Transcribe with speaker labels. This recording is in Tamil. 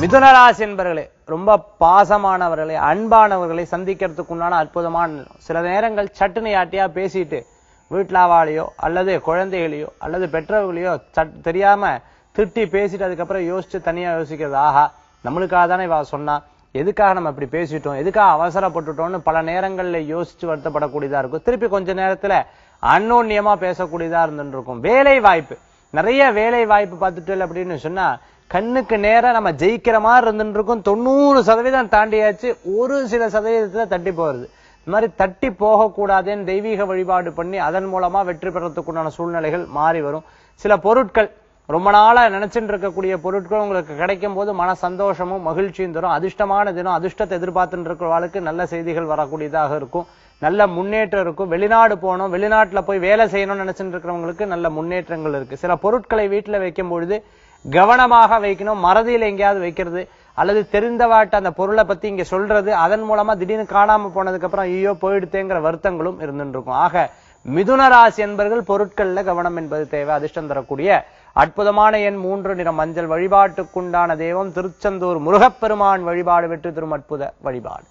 Speaker 1: மிதுனராசி என்பவர்களே ரொம்ப பாசமானவர்களை அன்பானவர்களை சந்திக்கிறதுக்கு உண்டான அற்புதமான சில நேரங்கள் சட்டுனி யாட்டியா பேசிட்டு வீட்டிலாவாலையோ அல்லது குழந்தைகளையோ அல்லது பெற்றோர்களையோ சட் தெரியாம திட்டி பேசிட்டு அதுக்கப்புறம் யோசிச்சு தனியா யோசிக்கிறது. ஆஹா நம்மளுக்காக தானே இவ சொன்னா. எதுக்காக நம்ம இப்படி பேசிட்டோம்? எதுக்காக அவசரப்பட்டுட்டோம்னு பல நேரங்கள்ல யோசிச்சு வருத்தப்படக்கூடியதா இருக்கும். திருப்பி கொஞ்ச நேரத்துல அன்னோன்யமா பேசக்கூடியதா இருந்துருக்கும் வேலை வாய்ப்பு நிறைய வேலை வாய்ப்பு பார்த்துட்டு அப்படின்னு சொன்னா கண்ணுக்கு நேரம் நம்ம ஜெயிக்கிற மாதிரி இருந்துட்டு இருக்கும் தொண்ணூறு சதவீதம் தாண்டியாச்சு. ஒரு சில சதவீதத்துல தட்டி போறது. இந்த மாதிரி தட்டி போகக்கூடாதுன்னு தெய்வீக வழிபாடு பண்ணி அதன் மூலமா வெற்றி பெறத்துக்குண்டான சூழ்நிலைகள் மாறி வரும். சில பொருட்கள் ரொம்ப நாளா நினைச்சுட்டு இருக்கக்கூடிய பொருட்கள் உங்களுக்கு கிடைக்கும் போது மன சந்தோஷமும் மகிழ்ச்சியும் தரும். அதிர்ஷ்டமான தினம் அதிர்ஷ்டத்தை எதிர்பார்த்துட்டு இருக்கிறவங்களுக்கு நல்ல செய்திகள் வரக்கூடியதாக இருக்கும். நல்ல முன்னேற்றம் இருக்கும். வெளிநாடு போகணும் வெளிநாட்டுல போய் வேலை செய்யணும்னு நினைச்சுட்டு இருக்கிறவங்களுக்கு நல்ல முன்னேற்றங்கள் இருக்கு. சில பொருட்களை வீட்டுல வைக்கும் பொழுது கவனமாக வைக்கணும். மறதியில எங்கேயாவது வைக்கிறது. அல்லது தெரிந்தவாட்ட அந்த பொருளை பத்தி இங்க சொல்றது அதன் மூலமா திடீர்னு காணாம போனதுக்கு அப்புறம் ஐயோ போயிடுத்தேங்கிற வருத்தங்களும் இருந்துட்டு இருக்கும் ஆக மிதுன ராசி என்பர்கள் பொருட்கள்ல கவனம் என்பது தேவை அதிர்ஷ்டம் தரக்கூடிய அற்புதமான எண் மூன்று நிற மஞ்சள் வழிபாட்டுக்குண்டான தெய்வம் திருச்செந்தூர் முருகப்பெருமான் வழிபாடு வெற்றி திருமற்புத அற்புத வழிபாடு.